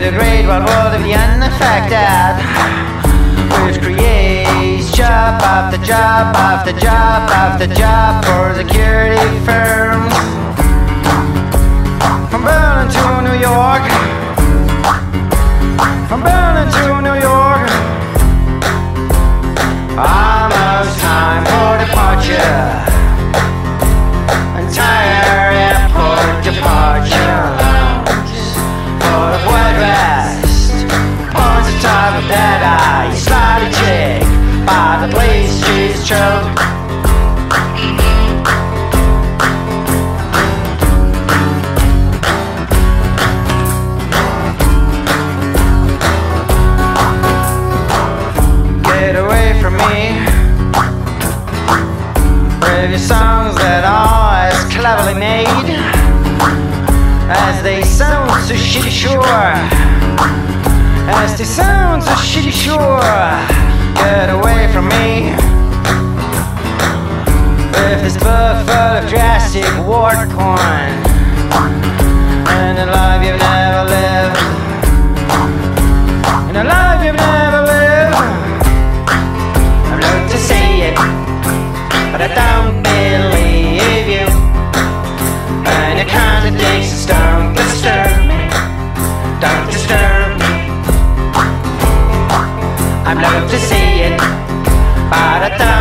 the great white world of the unaffected. Which creates job after job after job after job for security firms. From Berlin to New York Top of that eye, slide a chick by the place she's choke. Get away from me with your songs that are as cleverly made as they sound so shitty sure. As the sounds of shitty shore Get away from me With this book full of drastic war corn And a love you've never lived And a love you've never lived. I'm love to see it But I don't believe you. And it contradicts the stone I'm love to see it. Ba-da-da.